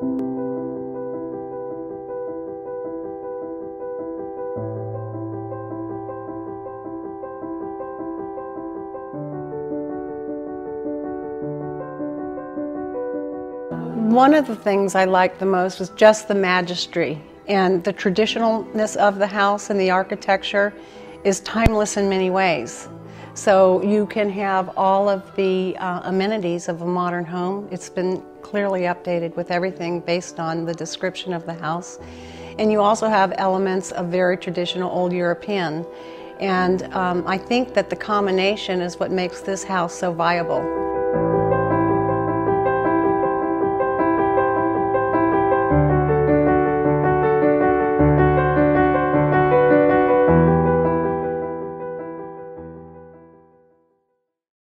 One of the things I liked the most was just the magistry and the traditionalness of the house and the architecture is timeless in many ways. So you can have all of the uh, amenities of a modern home. It's been clearly updated with everything based on the description of the house. And you also have elements of very traditional old European. And um, I think that the combination is what makes this house so viable.